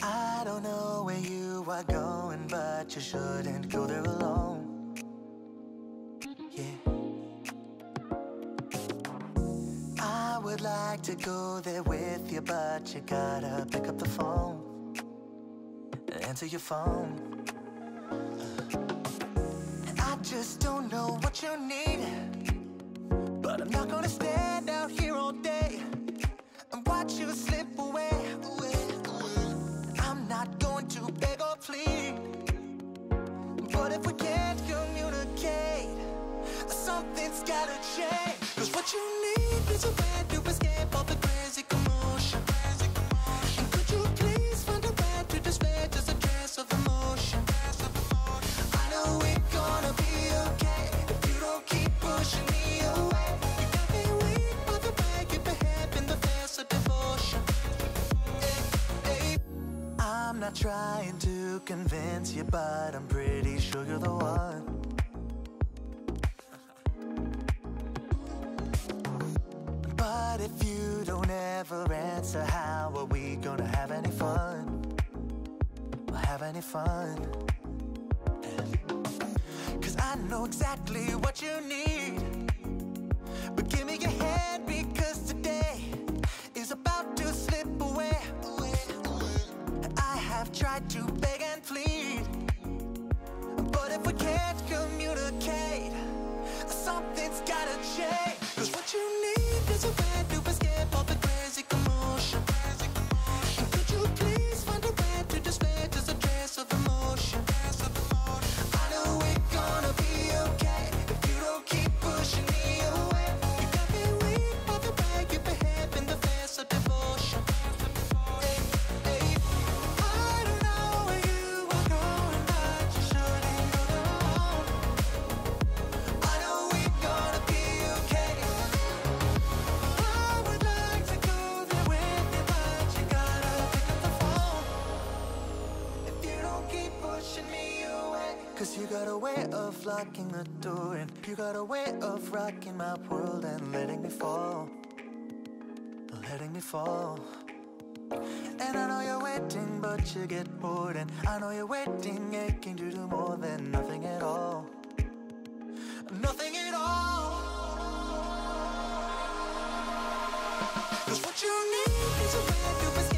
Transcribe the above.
I don't know where you are going, but you shouldn't go there alone. Yeah. I would like to go there with you, but you gotta pick up the phone. Answer your phone. I just don't know what you need. But I'm not gonna stand But if we can't communicate, something's gotta change. Not trying to convince you, but I'm pretty sure you're the one. But if you don't ever answer, how are we gonna have any fun? Have any fun? Cause I know exactly what you need. I have tried to beg and plead. But if we can't communicate, something's gotta change. Cause you got a way of locking the door And you got a way of rocking my world And letting me fall Letting me fall. And I know you're waiting but you get bored. And I know you're waiting aching to do more than nothing at all. Nothing at all. Cause what you need is a way to